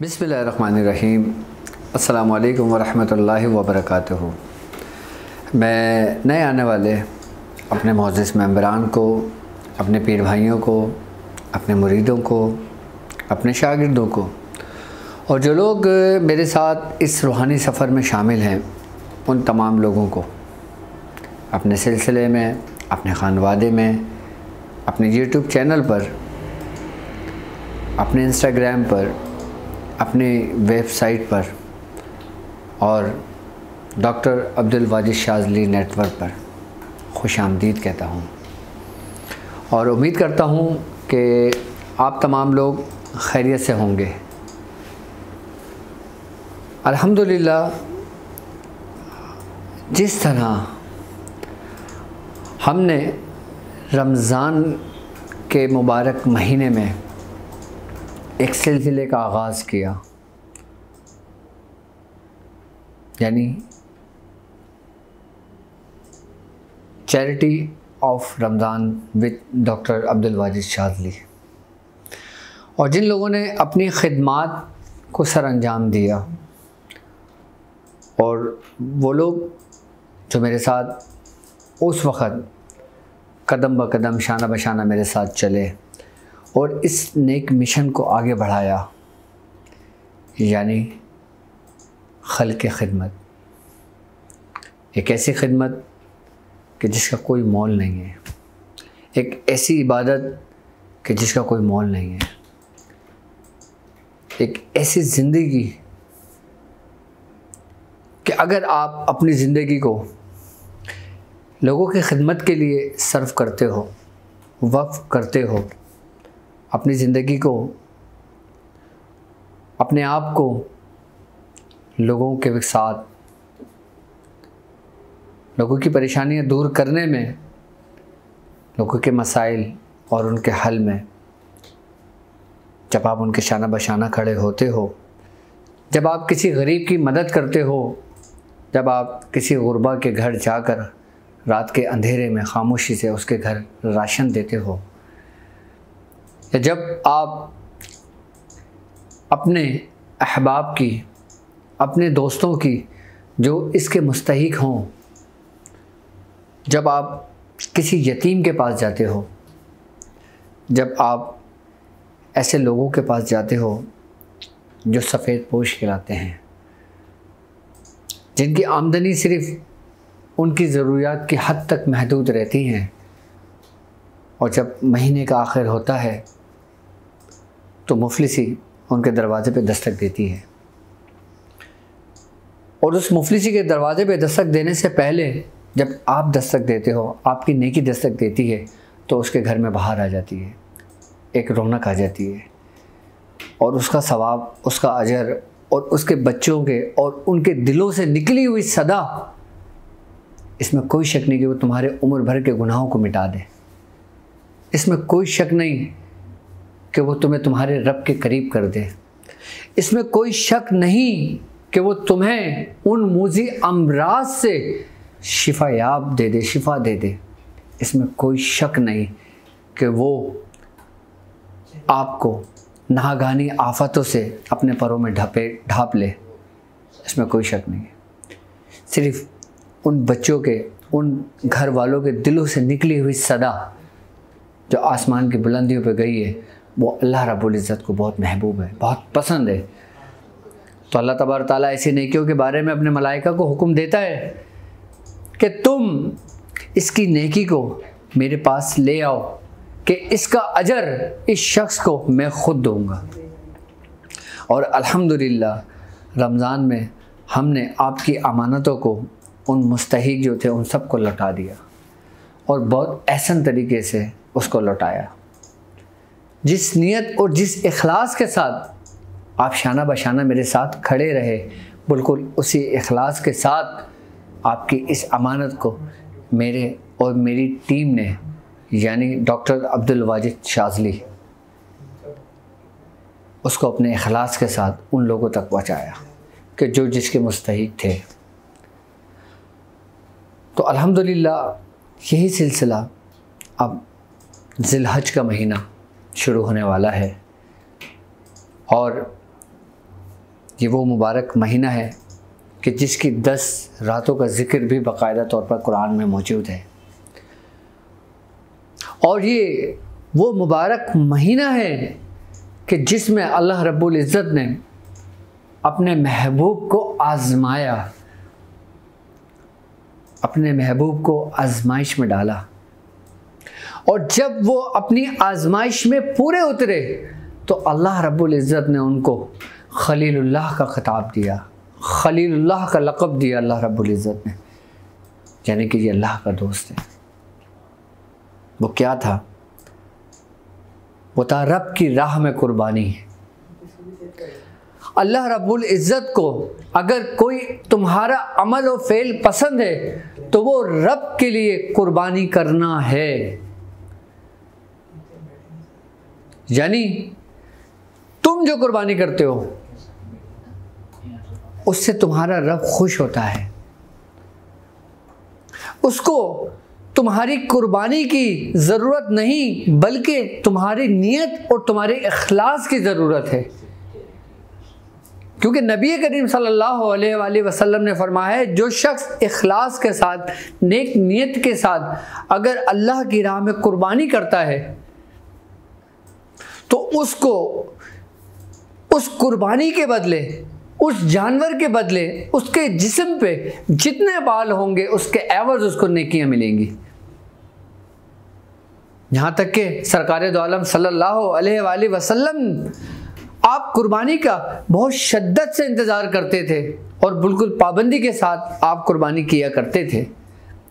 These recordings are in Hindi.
बिसमीम अल्लाम वरहमल वबरक मैं नए आने वाले अपने मोज़ मेम्बरान को, अपने पीर भाइयों को, अपने मुरीदों को, अपने शागिर्दों को और जो लोग मेरे साथ इस रूहानी सफ़र में शामिल हैं, उन तमाम लोगों को अपने सिलसिले में, अपने खानवादे में, अपने यूट्यूब चैनल पर, अपने इंस्टाग्राम पर अपने वेबसाइट पर और डॉक्टर अब्दुल वाजिद शाजली नेटवर्क पर खुश आमदीद कहता हूँ। और उम्मीद करता हूँ कि आप तमाम लोग खैरियत से होंगे। अल्हम्दुलिल्लाह, जिस तरह हमने रमज़ान के मुबारक महीने में एक सिलसिले का आगाज़ किया। यानी charity of Ramzan with doctor Abdul Wajid Shazli और जिन लोगों ने अपनी खिदमात को सर अंजाम दिया, और वो लोग जो मेरे साथ उस वक़्त कदम ब कदम, शाना बशाना मेरे साथ चले और इस नेक मिशन को आगे बढ़ाया, यानी खल के खिदमत। एक ऐसी खिदमत कि जिसका कोई मोल नहीं है। एक ऐसी इबादत कि जिसका कोई मोल नहीं है। एक ऐसी ज़िंदगी कि अगर आप अपनी ज़िंदगी को लोगों की खिदमत के लिए सर्व करते हो, वक्फ करते हो अपनी ज़िंदगी को, अपने आप को लोगों के साथ, लोगों की परेशानियाँ दूर करने में, लोगों के मसाइल और उनके हल में। जब आप उनके शाना बशाना खड़े होते हो, जब आप किसी गरीब की मदद करते हो, जब आप किसी गुरबा के घर जाकर रात के अंधेरे में खामोशी से उसके घर राशन देते हो कि जब आप अपने अहबाब की, अपने दोस्तों की, जो इसके मुस्तक हों, जब आप किसी यतीम के पास जाते हो, जब आप ऐसे लोगों के पास जाते हो, जो सफ़ेद पोश खिलाते हैं, जिनकी आमदनी सिर्फ़ उनकी ज़रूरियात की हद तक महदूद रहती हैं, और जब महीने का आखिर होता है तो मुफलिसी उनके दरवाज़े पे दस्तक देती है। और उस मुफलिसी के दरवाज़े पे दस्तक देने से पहले जब आप दस्तक देते हो, आपकी नेकी दस्तक देती है तो उसके घर में बाहर आ जाती है। एक रौनक आ जाती है। और उसका सवाब, उसका अजर और उसके बच्चों के और उनके दिलों से निकली हुई सदा, इसमें कोई शक नहीं कि वो तुम्हारे उम्र भर के गुनाहों को मिटा दे। इसमें कोई शक नहीं कि वो तुम्हें तुम्हारे रब के करीब कर दे। इसमें कोई शक नहीं कि वो तुम्हें उन मुजी अमराज से शिफा याब दे दे, शिफा दे दे। इसमें कोई शक नहीं कि वो आपको नागानी आफतों से अपने परों में ढपे, ढाप ले। इसमें कोई शक नहीं सिर्फ़ उन बच्चों के, उन घर वालों के दिलों से निकली हुई सदा जो आसमान की बुलंदियों पर गई है वो अल्लाह रब्ज़त को बहुत महबूब है, बहुत पसंद है। तो अल्लाह तबार ताला ऐसी नेकियों के बारे में अपने मलाइका को हुक्म देता है कि तुम इसकी नेकी को मेरे पास ले आओ कि इसका अजर इस शख्स को मैं ख़ुद दूँगा। और अल्हम्दुलिल्लाह, रमज़ान में हमने आपकी अमानतों को, उन मुस्तक जो थे, उन सबको लौटा दिया और बहुत एहसन तरीके से उसको लौटाया। जिस नीयत और जिस अखलास के साथ आप शाना बशाना मेरे साथ खड़े रहे, बिल्कुल उसी अखलास के साथ आपकी इस अमानत को मेरे और मेरी टीम ने, यानी डॉक्टर अब्दुल वाजिद शाजली, उसको अपने अखलास के साथ उन लोगों तक पहुँचाया कि जो जिसके मुस्तक थे। तो अल्हम्दुलिल्लाह, यही सिलसिला अब जिलहज का महीना शुरू होने वाला है। और ये वो मुबारक महीना है कि जिसकी दस रातों का ज़िक्र भी बाकायदा तौर पर कुरान में मौजूद है। और ये वो मुबारक महीना है कि जिसमें अल्लाह रब्बुल इज़्ज़त ने अपने महबूब को आजमाया, अपने महबूब को आजमाइश में डाला। और जब वो अपनी आजमाइश में पूरे उतरे तो अल्लाह रब्बुल इज़्ज़त ने उनको खलीलुल्लाह का ख़िताब दिया। खलीलुल्लाह का लक़ब दिया अल्लाह रब्बुल इज़्ज़त ने। यानी कि ये अल्लाह का दोस्त है। वो क्या था? वो था रब की राह में कुर्बानी। है अल्लाह रब्बुल इज़्ज़त को अगर कोई तुम्हारा अमल और फेल पसंद है तो वो रब के लिए कुर्बानी करना है। यानी तुम जो कुर्बानी करते हो, उससे तुम्हारा रब खुश होता है। उसको तुम्हारी कुर्बानी की ज़रूरत नहीं, बल्कि तुम्हारी नीयत और तुम्हारे अखलास की ज़रूरत है। क्योंकि नबी करीम सल्लल्लाहु अलैहि वसल्लम ने फरमाया है, जो शख्स इखलास के साथ, नेक नीयत के साथ अगर अल्लाह की राह में कुर्बानी करता है तो उसको, उस कुर्बानी के बदले, उस जानवर के बदले, उसके जिस्म पे जितने बाल होंगे, उसके एवज उसको नेकियाँ मिलेंगी। यहाँ तक के सरकार दो सल्लल्लाहु अलैहि वसल्लम, आप कुर्बानी का बहुत शद्दत से इंतज़ार करते थे और बिल्कुल पाबंदी के साथ आप कुर्बानी किया करते थे।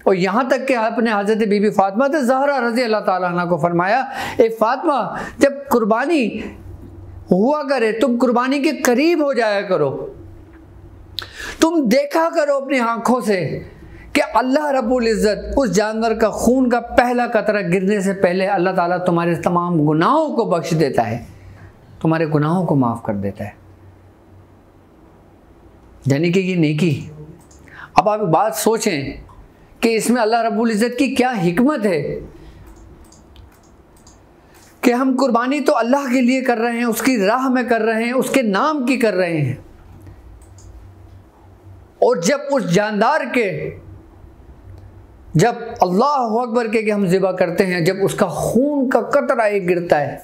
और यहाँ तक कि आपने हज़रत बीबी फातिमा तो जहरा रज़ी अल्लाह ताला को फरमाया, ए फातिमा, जब कुर्बानी हुआ करे, तुम कुर्बानी के करीब हो जाया करो। तुम देखा करो अपनी आँखों से कि अल्लाह रब्बुल इज़्ज़त उस जानवर का खून का पहला कतरा गिरने से पहले अल्लाह ताला तुम्हारे तमाम गुनाहों को बख्श देता है। तुम्हारे गुनाहों को माफ़ कर देता है। यानी कि ये नेकी। अब आप बात सोचें कि इसमें अल्लाह रब्बुल इज़्ज़त की क्या हिकमत है? कि हम कुर्बानी तो अल्लाह के लिए कर रहे हैं, उसकी राह में कर रहे हैं, उसके नाम की कर रहे हैं। और जब उस जानदार के, जब अल्लाह अकबर के हम ज़िबा करते हैं, जब उसका खून का कतरा एक गिरता है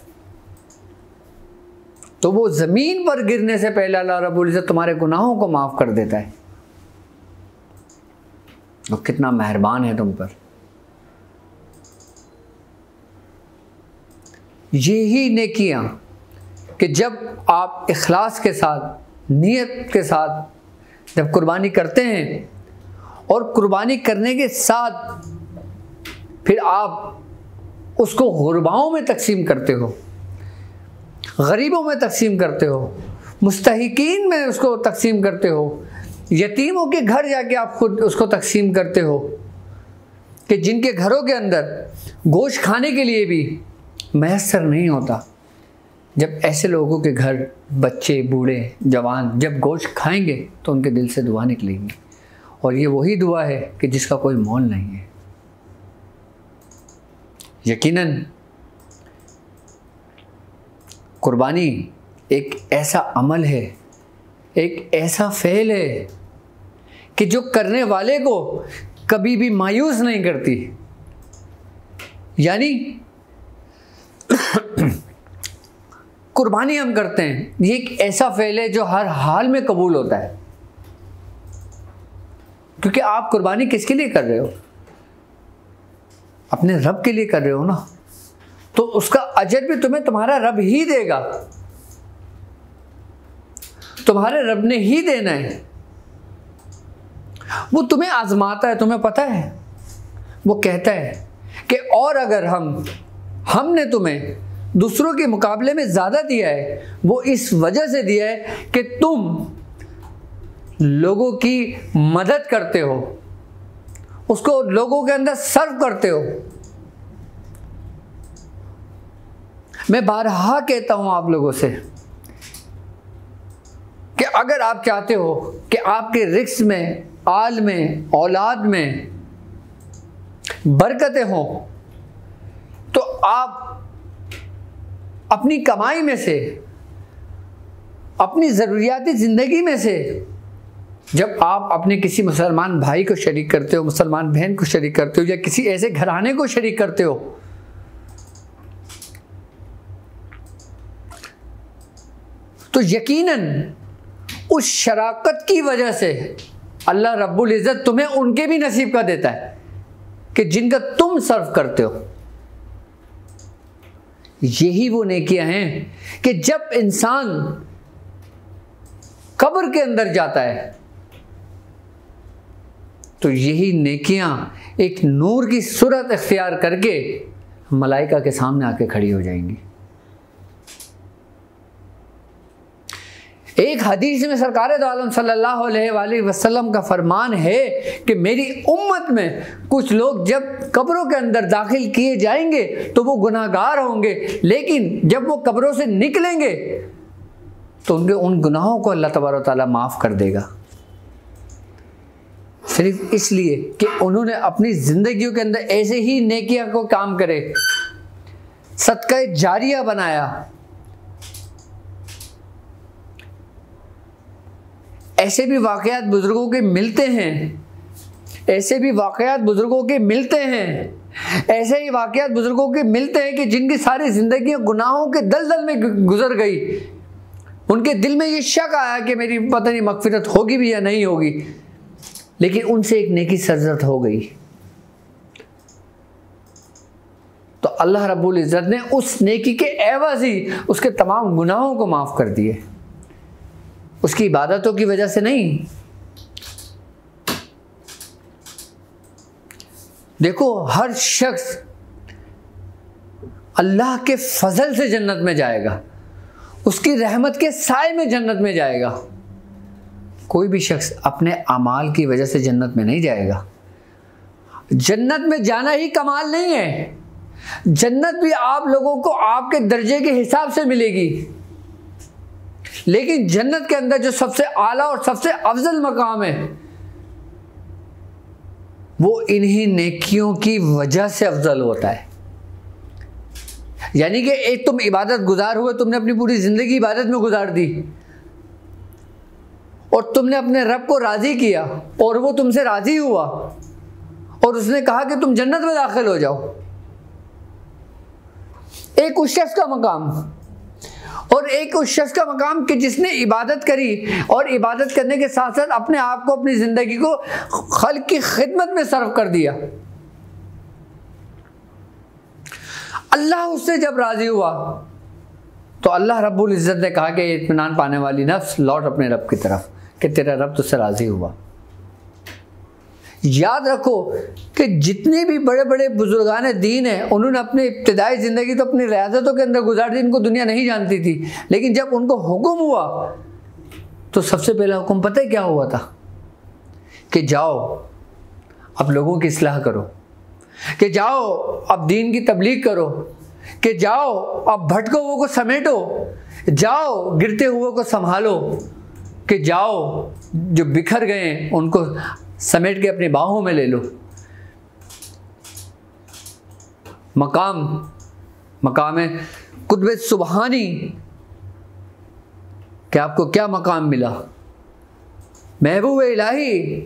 तो वो ज़मीन पर गिरने से पहले अल्लाह रब्बुल इज़्ज़त तुम्हारे गुनाहों को माफ़ कर देता है। वो कितना मेहरबान है तुम पर। ये ही नेकियाँ कि जब आप इखलास के साथ, नीयत के साथ जब कुर्बानी करते हैं और कुर्बानी करने के साथ फिर आप उसको गुरबाओं में तकसीम करते हो, गरीबों में तकसीम करते हो मुस्तकिन में उसको तकसीम करते हो यतीमों के घर जाके आप खुद उसको तकसीम करते हो कि जिनके घरों के अंदर गोश्त खाने के लिए भी मैसर नहीं होता। जब ऐसे लोगों के घर बच्चे, बूढ़े, जवान जब गोश्त खाएँगे तो उनके दिल से दुआ निकलेंगी। और ये वही दुआ है कि जिसका कोई मोल नहीं है। यकीनन, कुर्बानी एक ऐसा अमल है, एक ऐसा फेल है कि जो करने वाले को कभी भी मायूस नहीं करती। यानी कुर्बानी हम करते हैं। ये एक ऐसा फेल है जो हर हाल में कबूल होता है। क्योंकि आप कुर्बानी किसके लिए कर रहे हो? अपने रब के लिए कर रहे हो ना? तो उसका अजर भी तुम्हें तुम्हारा रब ही देगा। तुम्हारे रब ने ही देना है। वो तुम्हें आजमाता है, तुम्हें पता है। वो कहता है कि और अगर हम, हमने तुम्हें दूसरों के मुकाबले में ज़्यादा दिया है, वो इस वजह से दिया है कि तुम लोगों की मदद करते हो। उसको लोगों के अंदर सर्व करते हो। मैं बारहा कहता हूँ आप लोगों से कि अगर आप चाहते हो कि आपके रिक्स में आल में, औलाद में बरकतें हों तो आप अपनी कमाई में से, अपनी ज़रूरियाती ज़िंदगी में से, जब आप अपने किसी मुसलमान भाई को शरीक करते हो, मुसलमान बहन को शरीक करते हो, या किसी ऐसे घराने को शरीक करते हो तो यकीनन उस शराकत की वजह से अल्लाह रब्बुल इज़्ज़त तुम्हें उनके भी नसीब का देता है कि जिनका तुम सर्व करते हो। यही वो नेकियाँ हैं कि जब इंसान कब्र के अंदर जाता है तो यही नेकियाँ एक नूर की सूरत इख्तियार करके मलाइका के सामने आके खड़ी हो जाएँगी। एक हदीस में सरकार वसल्लम का फरमान है कि मेरी उम्मत में कुछ लोग जब कब्रों के अंदर दाखिल किए जाएँगे तो वो गुनाहगार होंगे, लेकिन जब वो कब्रों से निकलेंगे तो उनके, उन गुनाहों को अल्लाह तबार ताली माफ़ कर देगा। सिर्फ़ इसलिए कि उन्होंने अपनी ज़िंदगियों के अंदर ऐसे ही नेकिया को काम करे, सदका जारिया बनाया ऐसे भी वाकयात बुज़ुर्गों के मिलते हैं। ऐसे भी वाकयात बुज़ुर्गों के मिलते हैं। ऐसे ही वाकयात बुज़ुर्गों के मिलते हैं कि जिनकी सारी ज़िंदगी गुनाहों के दलदल में गुजर गई। उनके दिल में ये शक आया कि मेरी पता नहीं मगफिरत होगी भी या नहीं होगी। लेकिन उनसे एक नेकी सरजत हो गई। तो अल्लाह रब्बुल इज़्ज़त ने उस नेकी के एवज ही उसके तमाम गुनाहों को माफ़ कर दिए। उसकी इबादतों की वजह से नहीं। देखो, हर शख्स अल्लाह के फजल से जन्नत में जाएगा। उसकी रहमत के साय में जन्नत में जाएगा। कोई भी शख्स अपने अमाल की वजह से जन्नत में नहीं जाएगा। जन्नत में जाना ही कमाल नहीं है। जन्नत भी आप लोगों को आपके दर्जे के हिसाब से मिलेगी। लेकिन जन्नत के अंदर जो सबसे आला और सबसे अफजल मकाम है, वो इन्हीं नेकियों की वजह से अफजल होता है। यानी कि एक तुम इबादत गुजार हुए, तुमने अपनी पूरी ज़िंदगी इबादत में गुजार दी, और तुमने अपने रब को राज़ी किया, और वो तुमसे राज़ी हुआ, और उसने कहा कि तुम जन्नत में दाखिल हो जाओ। एक उस शख्स का मकाम और एक उस शख्स का मकाम कि जिसने इबादत करी और इबादत करने के साथ साथ अपने आप को, अपनी ज़िंदगी को खल की खिदमत में सर्व कर दिया। अल्लाह उससे जब राज़ी हुआ तो अल्लाह रब्बुल इज़्ज़त ने कहा कि इतमान पाने वाली नफ्स लौट अपने रब की तरफ़, कि तेरा रब तुझसे राज़ी हुआ। याद रखो कि जितने भी बड़े बड़े बुजुर्गान दीन हैं, उन्होंने अपनी इब्तदाई ज़िंदगी तो अपनी रियाजतों के अंदर गुजार दी, इनको दुनिया नहीं जानती थी। लेकिन जब उनको हुक्म हुआ तो सबसे पहला हुक्म पता है क्या हुआ था? कि जाओ, अब लोगों की असलाह करो। कि जाओ, अब दीन की तबलीग करो। कि जाओ, अब भटको हुए को समेटो। जाओ, गिरते हुए को संभालो। कि जाओ, जो बिखर गए उनको समेट के अपनी बाहों में ले लो। मकाम मकाम कुतब सुबहानी, कि आपको क्या मकाम मिला? महबूब इलाही,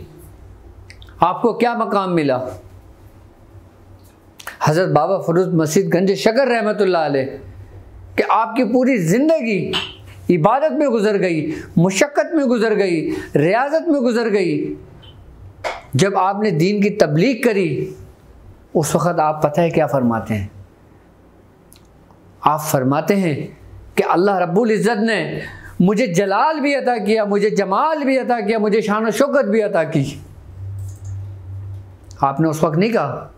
आपको क्या मकाम मिला? हज़रत बाबा फरूज मसीद गंज शकर रहमत कि आपकी पूरी ज़िंदगी इबादत में गुजर गई, मुशक्क़त में गुजर गई, रियाजत में गुजर गई जब आपने दीन की तबलीग करी, उस वक़्त आप पता है क्या फरमाते हैं? आप फरमाते हैं कि अल्लाह रब्बुल इज़्ज़त ने मुझे जलाल भी अता किया, मुझे जमाल भी अता किया, मुझे शान शौकत भी अता की। आपने उस वक्त नहीं कहा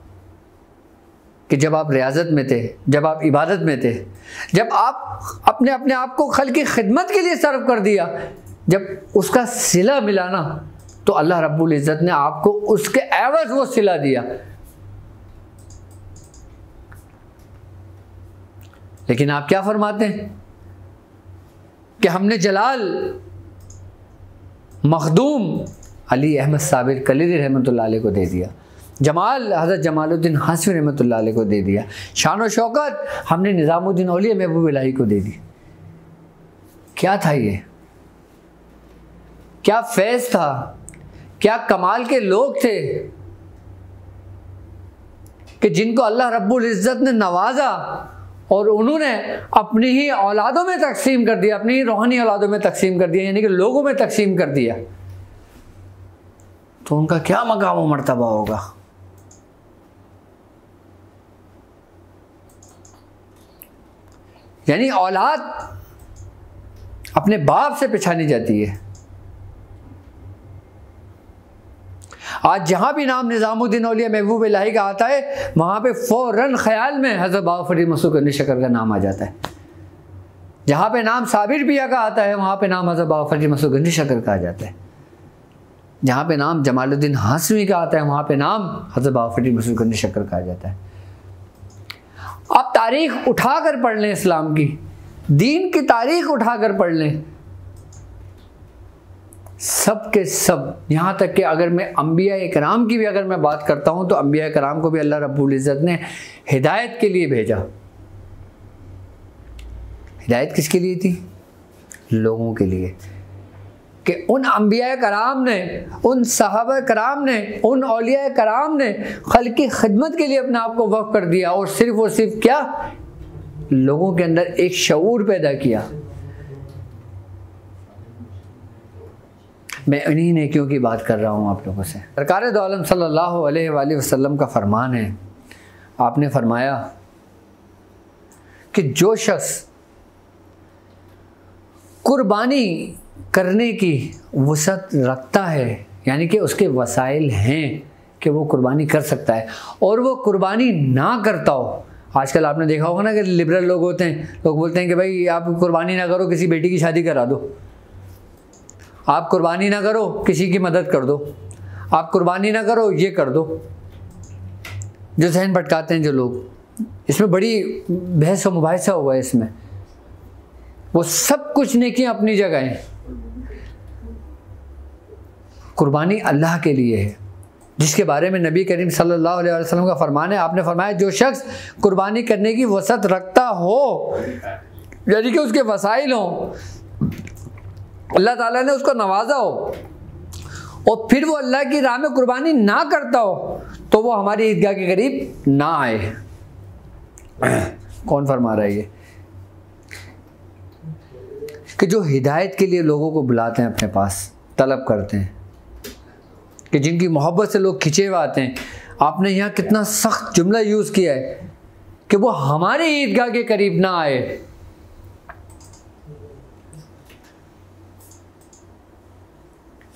कि जब आप रियाजत में थे, जब आप इबादत में थे, जब आप अपने अपने आप को खल की खिदमत के लिए सर्व कर दिया, जब उसका सिला मिला ना तो अल्लाह रब्बुल इज़्ज़त ने आपको उसके एवज वो सिला दिया। लेकिन आप क्या फरमाते हैं? कि हमने जलाल, मखदूम, अली अहमद साबिर कलीद रहमत को दे दिया। जमाल, हज़रत जमालुद्दीन हसफ रहमत को दे दिया। शान व शौकत, हमने निज़ामुद्दीन अलिया महबूब इलाही को दे दी क्या था ये? क्या फैज था? क्या कमाल के लोग थे कि जिनको अल्लाह रब्बुल इज़्ज़त ने नवाजा और उन्होंने अपनी ही औलादों में तकसीम कर दिया, अपनी ही रूहानी औलादों में तकसीम कर दिया, यानी कि लोगों में तकसीम कर दिया। तो उनका क्या मकाम मरतबा होगा? यानी औलाद अपने बाप से पछानी जाती है। आज जहाँ भी नाम निज़ामुद्दीन औलिया महबूब इलाही का आता है, वहाँ पर फ़ौरन ख्याल में हज़रत बाबा फरीद मसूद शकर का नाम आ जाता है। जहाँ पे नाम साबिर पिया का आता है, वहाँ पे नाम हज़रत बाबा फरीद मसूद शकर का आ जाता है। जहाँ पे नाम जमालुद्दीन हासमी का आता है, वहाँ पे नाम हज़रत बाबा फरीद मसूद शकर का आ जाता है। आप तारीख उठा कर पढ़ लें इस्लाम की। दीन की तारीख उठा कर पढ़ लें। सब के सब, यहाँ तक कि अगर मैं अम्बिया कराम की भी अगर मैं बात करता हूँ तो अम्बिया कराम को भी अल्लाह रब्बुल इज़्ज़त ने हिदायत के लिए भेजा। हिदायत किसके लिए थी? लोगों के लिए। कि उन अम्बिया कराम ने, उन साहब कराम ने, उन अलिया कराम ने खल की खिदमत के लिए अपने आप को वक़ कर दिया और सिर्फ़ और सिर्फ़ क्या? लोगों के अंदर एक शूर पैदा किया। मैं इन्हीं नेकियों की बात कर रहा हूँ आप लोगों से। सरकार दोम सल्लल्लाहु अलैहि वसल्लम का फरमान है। आपने फरमाया कि जो शख्स कुर्बानी करने की वसत रखता है, यानी कि उसके वसाइल हैं कि वो कुर्बानी कर सकता है, और वो कुर्बानी ना करता हो, आजकल आपने देखा होगा ना कि लिबरल लोग होते हैं, लोग बोलते हैं कि भाई आप कुर्बानी ना करो, किसी बेटी की शादी करा दो। आप कुर्बानी ना करो, किसी की मदद कर दो। आप कुर्बानी ना करो, ये कर दो। जो जहन भटकाते हैं जो लोग। इसमें बड़ी बहस व मुबासा हुआ है इसमें। वो सब कुछ ने नेकियाँ अपनी जगह हैं। कुर्बानी अल्लाह के लिए है, जिसके बारे में नबी करीम सल्लल्लाहु अलैहि वसल्लम का फरमान है। आपने फरमाया, जो शख्स कुर्बानी करने की वसत रखता हो, यानी कि उसके वसाइल हों अल्लाह ताला ने उसको नवाजा हो और फिर वो अल्लाह की राह में कुर्बानी ना करता हो तो वो हमारी ईदगाह के करीब ना आए। कौन फरमा रहा है ये? कि जो हिदायत के लिए लोगों को बुलाते हैं अपने पास, तलब करते हैं, कि जिनकी मोहब्बत से लोग खिंचे हुए आते हैं, आपने यहाँ कितना सख्त जुमला यूज़ किया है कि वो हमारे ईदगाह के करीब ना आए।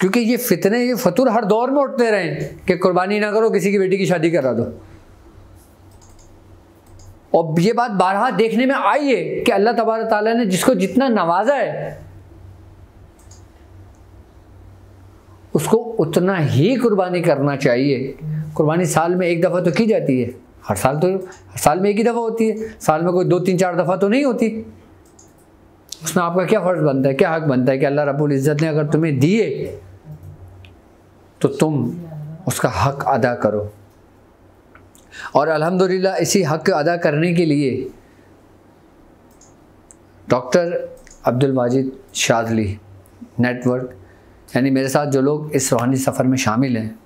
क्योंकि ये फितने, ये फतुर हर दौर में उठते रहे कि कुर्बानी ना करो, किसी की बेटी की शादी करा दो। और ये बात बारहा देखने में आई है कि अल्लाह तबार ताला ने जिसको जितना नवाजा है, उसको उतना ही कुर्बानी करना चाहिए। कुर्बानी साल में एक दफ़ा तो की जाती है। हर साल तो हर साल में एक ही दफ़ा होती है। साल में कोई दो, तीन, चार दफ़ा तो नहीं होती। उसमें आपका क्या फ़र्ज़ बनता है, क्या हक बनता है कि अल्लाह रब्बुल इज़्ज़त ने अगर तुम्हें दिए तो तुम उसका हक अदा करो। और अल्हम्दुलिल्लाह इसी हक अदा करने के लिए डॉक्टर अब्दुल वाजिद शादली नेटवर्क, यानी मेरे साथ जो लोग इस रूहानी सफ़र में शामिल हैं,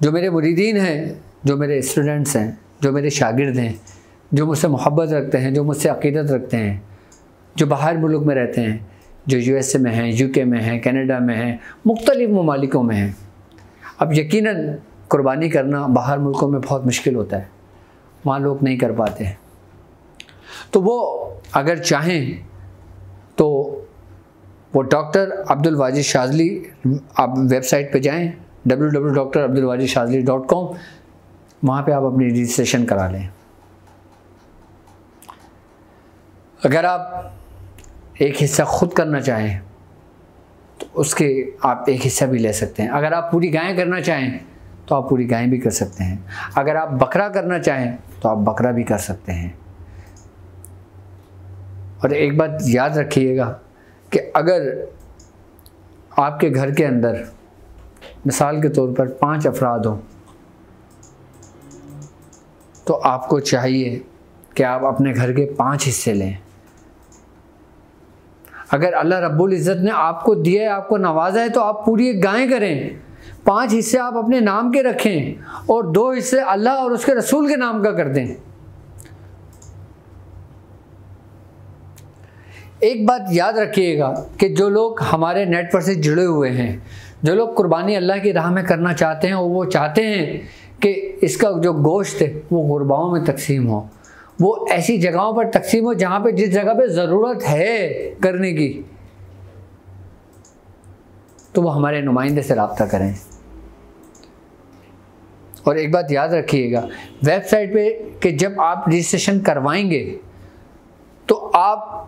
जो मेरे मुरीदीन हैं, जो मेरे स्टूडेंट्स हैं, जो मेरे शागिर्द हैं, जो मुझसे मोहब्बत रखते हैं, जो मुझसे अकीदत रखते हैं, जो बाहर मुल्क में रहते हैं, जो यूएसए में हैं यूके में हैं कनाडा में हैं, मुख्तलिफ़ ममालिकों में हैं। अब यकीनन कुर्बानी करना बाहर मुल्कों में बहुत मुश्किल होता है। वहाँ लोग नहीं कर पाते हैं। तो वो अगर चाहें तो वो डॉक्टर अब्दुल वाजिद शाजली, आप वेबसाइट पे जाएँ, W W doctor Abdul Wajid Shazli dot com, वहाँ पर आप अपनी रजिस्ट्रेशन करा लें। अगर आप एक हिस्सा खुद करना चाहें उसके आप एक हिस्सा भी ले सकते हैं। अगर आप पूरी गायें करना चाहें तो आप पूरी गायें भी कर सकते हैं। अगर आप बकरा करना चाहें तो आप बकरा भी कर सकते हैं। और एक बात याद रखिएगा कि अगर आपके घर के अंदर, मिसाल के तौर पर पाँच अफराद हों तो आपको चाहिए कि आप अपने घर के पाँच हिस्से लें। अगर अल्लाह रब्बुल इज़्ज़त ने आपको दिया है, आपको नवाजा है तो आप पूरी एक गाय करें। पाँच हिस्से आप अपने नाम के रखें और दो हिस्से अल्लाह और उसके रसूल के नाम का कर दें। एक बात याद रखिएगा कि जो लोग हमारे नेट पर से जुड़े हुए हैं, जो लोग कुर्बानी अल्लाह की राह में करना चाहते हैं वो चाहते हैं कि इसका जो गोश्त है, वो गुरबाओं में तकसीम हो। वो ऐसी जगहों पर तकसीम हो जहाँ पे जिस जगह पे ज़रूरत है करने की तो वो हमारे नुमाइंदे से रबता करें। और एक बात याद रखिएगा, वेबसाइट पे कि जब आप रजिस्ट्रेशन करवाएँगे तो आप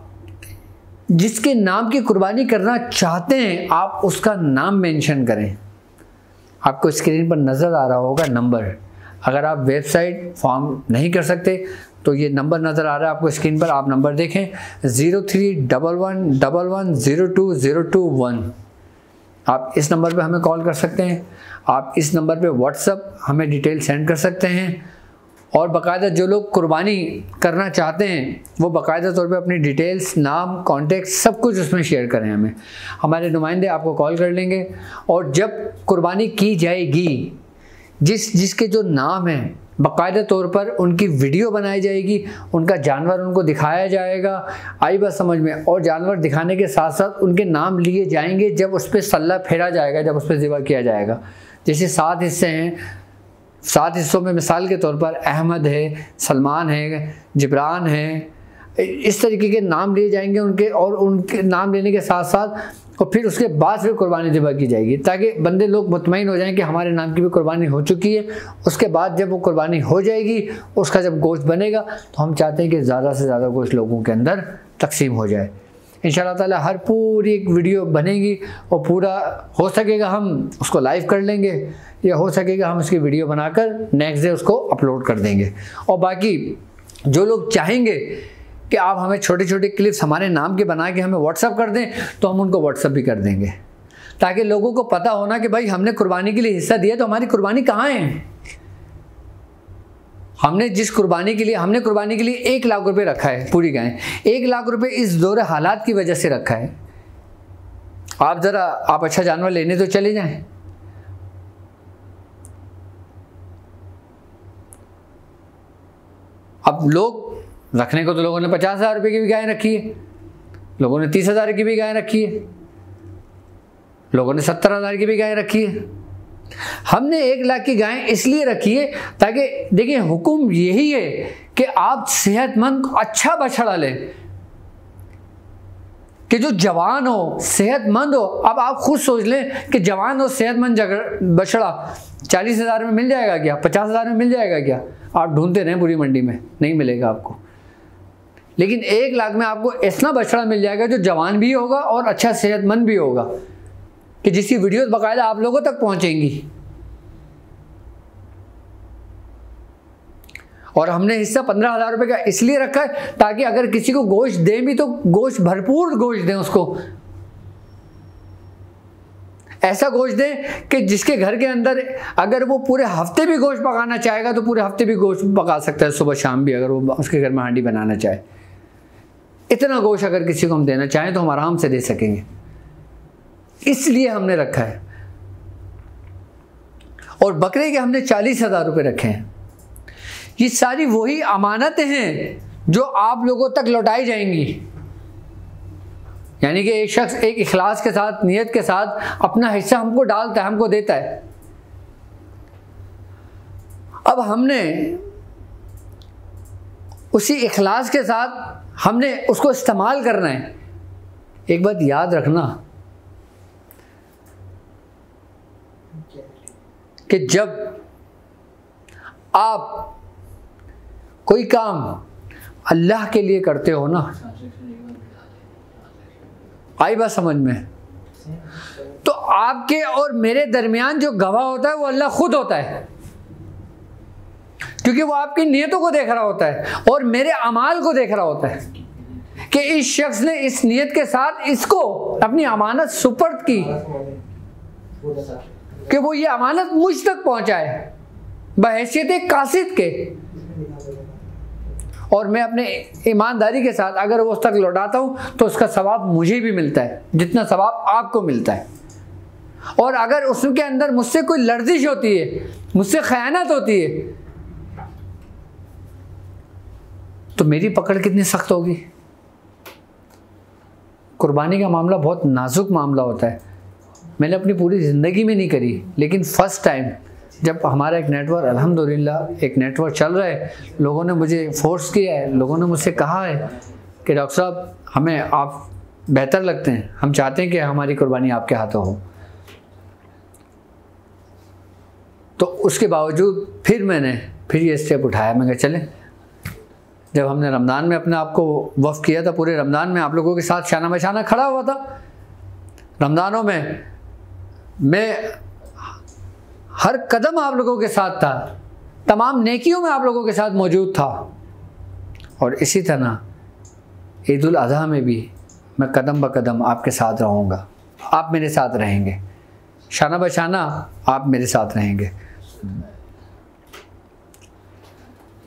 जिसके नाम की कुर्बानी करना चाहते हैं, आप उसका नाम मेंशन करें। आपको स्क्रीन पर नज़र आ रहा होगा नंबर। अगर आप वेबसाइट फॉर्म नहीं कर सकते तो ये नंबर नज़र आ रहा है आपको स्क्रीन पर, आप नंबर देखें। Zero three double one double one zero two zero two one. आप इस नंबर पे हमें कॉल कर सकते हैं। आप इस नंबर पे व्हाट्सअप हमें डिटेल सेंड कर सकते हैं। और बाकायदा जो लोग कुर्बानी करना चाहते हैं, वो बाकायदा तौर पे अपनी डिटेल्स, नाम, कॉन्टेक्ट सब कुछ उसमें शेयर करें हमें। हमारे नुमाइंदे आपको कॉल कर लेंगे। और जब कुर्बानी की जाएगी, जिस, जिसके जो नाम हैं बाकायदा तौर पर उनकी वीडियो बनाई जाएगी, उनका जानवर उनको दिखाया जाएगा। आई बात समझ में? और जानवर दिखाने के साथ साथ उनके नाम लिए जाएँगे जब उस पर सल्ला फेरा जाएगा, जब उस पर ज़िबा किया जाएगा। जैसे सात हिस्से हैं। सात हिस्सों में मिसाल के तौर पर अहमद है, सलमान है, जबरान है। इस तरीके के नाम लिए जाएँगे उनके और उनके नाम लेने के साथ साथ और फिर उसके बाद फिर कुर्बानी ज़िबा की जाएगी, ताकि बंदे लोग मुतमिन हो जाएँ कि हमारे नाम की भी कुर्बानी हो चुकी है। उसके बाद जब वो कुर्बानी हो जाएगी, उसका जब गोश्त बनेगा तो हम चाहते हैं कि ज़्यादा से ज़्यादा गोश्त लोगों के अंदर तकसीम हो जाए। इन ताला हर पूरी एक वीडियो बनेगी और पूरा हो सकेगा हम उसको लाइव कर लेंगे, या हो सकेगा हम उसकी वीडियो बनाकर नेक्स्ट डे उसको अपलोड कर देंगे। और बाकी जो लोग चाहेंगे कि आप हमें छोटे छोटे क्लिप्स हमारे नाम के बना के हमें व्हाट्सअप कर दें तो हम उनको व्हाट्सअप भी कर देंगे। ताकि लोगों को पता होना कि भाई हमने कुर्बानी के लिए हिस्सा दिया तो हमारी कुर्बानी कहाँ है? हमने जिस कुर्बानी के लिए, हमने कुर्बानी के लिए एक लाख रुपए रखा है, पूरी गाय। एक लाख रुपए इस दौरे हालात की वजह से रखा है। आप ज़रा, आप अच्छा जानवर लेने तो चले जाएँ। अब लोग रखने को तो लोगों ने पचास हज़ार रुपये की भी गाय रखी है। लोगों ने तीस हज़ार की भी गाय रखी है। लोगों ने सत्तर हज़ार की भी गाय रखी है। हमने एक लाख की गायें इसलिए रखी है ताकि, देखिए, हुक्म यही है कि आप सेहतमंद अच्छा बछड़ा लें। कि जो जवान हो, सेहतमंद हो, अब आप खुद सोच लें कि जवान हो सेहतमंद बछड़ा चालीस हज़ार में मिल जाएगा क्या? पचास हज़ार में मिल जाएगा क्या? आप ढूंढते रहें पूरी मंडी में, नहीं मिलेगा आपको। लेकिन एक लाख में आपको ऐसा बछड़ा मिल जाएगा जो जवान भी होगा और अच्छा सेहतमंद भी होगा कि जिसकी वीडियोस बाकायदा आप लोगों तक पहुंचेंगी। और हमने हिस्सा पंद्रह हज़ार रुपए का इसलिए रखा है ताकि अगर किसी को गोश्त दें भी तो गोश्त, भरपूर गोश्त दें उसको। ऐसा गोश्त दें कि जिसके घर के अंदर अगर वो पूरे हफ़्ते भी गोश्त पकाना चाहेगा तो पूरे हफ़्ते भी गोश्त पका सकता है, सुबह शाम भी अगर वो उसके घर में हांडी बनाना चाहे। इतना गोश अगर किसी को हम देना चाहें तो हम आराम से दे सकेंगे। इसलिए हमने रखा है। और बकरे के हमने चालीस हज़ार रुपये रखे हैं। ये सारी वही अमानतें हैं जो आप लोगों तक लौटाई जाएँगी। यानी कि एक शख्स एक इखलास के साथ, नियत के साथ अपना हिस्सा हमको डालता है, हमको देता है। अब हमने उसी इखलास के साथ हमने उसको इस्तेमाल करना है। एक बात याद रखना कि जब आप कोई काम अल्लाह के लिए करते हो ना, आई बात समझ में? तो आपके और मेरे दरमियान जो गवाह होता है, वो अल्लाह खुद होता है। क्योंकि वो आपकी नीयतों को देख रहा होता है और मेरे अमाल को देख रहा होता है कि इस शख्स ने इस नीयत के साथ इसको अपनी अमानत सुपर्द की कि वो ये अमानत मुझ तक पहुँचाए बहसीत कासिद के। और मैं अपने ईमानदारी के साथ अगर वो उस तक लौटाता हूँ तो उसका सवाब मुझे भी मिलता है, जितना सवाब आपको मिलता है। और अगर उसके अंदर मुझसे कोई लर्जिश होती है, मुझसे खयानत होती है तो मेरी पकड़ कितनी सख्त होगी? कुर्बानी का मामला बहुत नाजुक मामला होता है। मैंने अपनी पूरी ज़िंदगी में नहीं करी, लेकिन फ़र्स्ट टाइम जब हमारा एक नेटवर्क अल्हम्दुलिल्लाह, एक नेटवर्क चल रहा है, लोगों ने मुझे फोर्स किया है, लोगों ने मुझसे कहा है कि डॉक्टर साहब, हमें आप बेहतर लगते हैं, हम चाहते हैं कि हमारी कुर्बानी आपके हाथों हो। तो उसके बावजूद फिर मैंने फिर ये स्टेप उठाया, मैं कहा, चलें जब हमने रमज़ान में अपने आप को वफ़ किया था, पूरे रमज़ान में आप लोगों के साथ शाना बशाना खड़ा हुआ था। रमज़ानों में मैं हर कदम आप लोगों के साथ था, तमाम नेकियों में आप लोगों के साथ मौजूद था। और इसी तरह ईद अजहा में भी मैं कदम ब कदम आपके साथ रहूँगा। आप मेरे साथ रहेंगे। शाना बशाना आप मेरे साथ रहेंगे।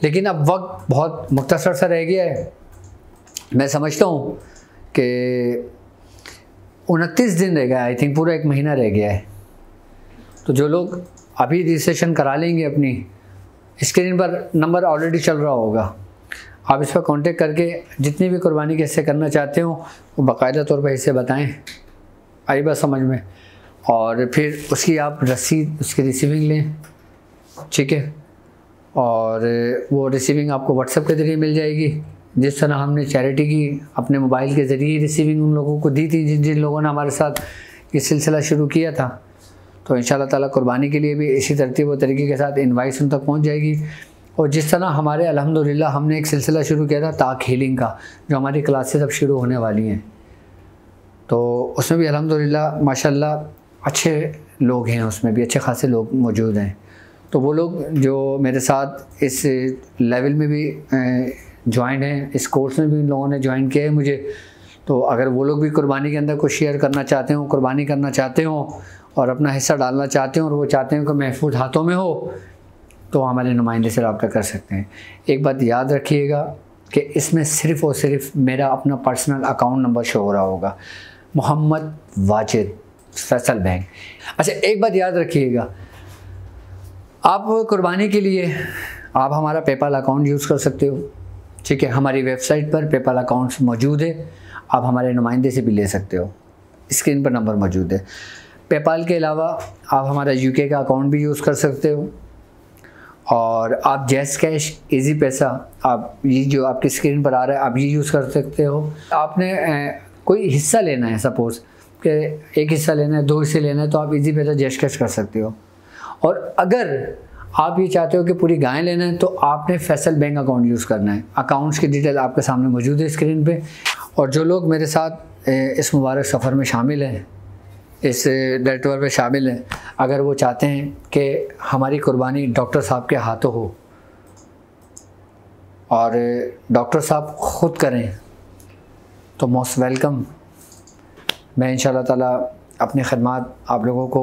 लेकिन अब वक्त बहुत मुख्तसर सा रह गया है। मैं समझता हूँ कि उनतीस दिन रह गया आई थिंक पूरा एक महीना रह गया है। तो जो लोग अभी रजिस्ट्रेशन करा लेंगे अपनी स्क्रीन पर नंबर ऑलरेडी चल रहा होगा। आप इस पर कांटेक्ट करके जितनी भी कुर्बानी के करना चाहते हो, वो बाकायदा तौर पर हिस्से बताएँ। आई बात समझ में। और फिर उसकी आप रसीद, उसकी रिसीविंग लें। ठीक है? और वो रिसीविंग आपको व्हाट्सएप के ज़रिए मिल जाएगी। जिस तरह हमने चैरिटी की, अपने मोबाइल के ज़रिए रिसीविंग उन लोगों को दी थी, जिन जिन लोगों ने हमारे साथ ये सिलसिला शुरू किया था। तो इन ताला कुर्बानी के लिए भी इसी तरतीब व तरीके के साथ इन्वाइस उन तक पहुँच जाएगी। और जिस तरह हमारे, अल्हम्दुलिल्लाह, हमने एक सिलसिला शुरू किया था ताक हीलिंग का, जो हमारी क्लासेस अब शुरू होने वाली हैं। तो उसमें भी अलहमदिल्ला माशाल्लाह, अच्छे लोग हैं उसमें भी, अच्छे खासे लोग मौजूद हैं। तो वो लोग जो मेरे साथ इस लेवल में भी ज्वाइन हैं, इस कोर्स में भी इन लोगों ने ज्वाइन किया है मुझे। तो अगर वो लोग भी कुर्बानी के अंदर कुछ शेयर करना चाहते हो, कुर्बानी करना चाहते हो और अपना हिस्सा डालना चाहते हो और वो चाहते हैं कि महफूज हाथों में हो तो हमारे नुमाइंदे से रबता कर सकते हैं। एक बात याद रखिएगा कि इसमें सिर्फ़ और सिर्फ़ मेरा अपना पर्सनल अकाउंट नंबर शो हो रहा होगा। मोहम्मद वाजिद फैसल बैंक। अच्छा एक बात याद रखिएगा आप कुर्बानी के लिए आप हमारा पेपाल अकाउंट यूज़ कर सकते हो। ठीक है, हमारी वेबसाइट पर पेपाल अकाउंट्स मौजूद है। आप हमारे नुमाइंदे से भी ले सकते हो। स्क्रीन पर नंबर मौजूद है। पेपाल के अलावा आप हमारा यूके का अकाउंट भी यूज़ कर सकते हो। और आप जैस कैश इजी पैसा आप ये जो आपकी स्क्रीन पर आ रहा है, आप ये यूज़ कर सकते हो। आपने कोई हिस्सा लेना है सपोज़ कि एक हिस्सा लेना है, दो हिस्से लेना है तो आप इजी पैसा जैश कैश कर सकते हो। और अगर आप ये चाहते हो कि पूरी गाय लेना है तो आपने फैसल बैंक अकाउंट यूज़ करना है। अकाउंट्स की डिटेल आपके सामने मौजूद है स्क्रीन पे। और जो लोग मेरे साथ इस मुबारक सफ़र में शामिल हैं, इस नेटवर्क में शामिल हैं, अगर वो चाहते हैं कि हमारी कुर्बानी डॉक्टर साहब के हाथों हो, और डॉक्टर साहब ख़ुद करें तो मोस्ट वेलकम मैं इन ताला अपनी खदमात आप लोगों को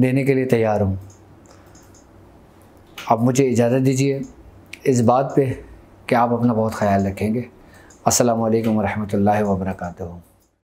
देने के लिए तैयार हूँ। आप मुझे इजाज़त दीजिए इस बात पे कि आप अपना बहुत ख्याल रखेंगे। असलकम वरहमल रहमतुल्लाहि व बरकातुहू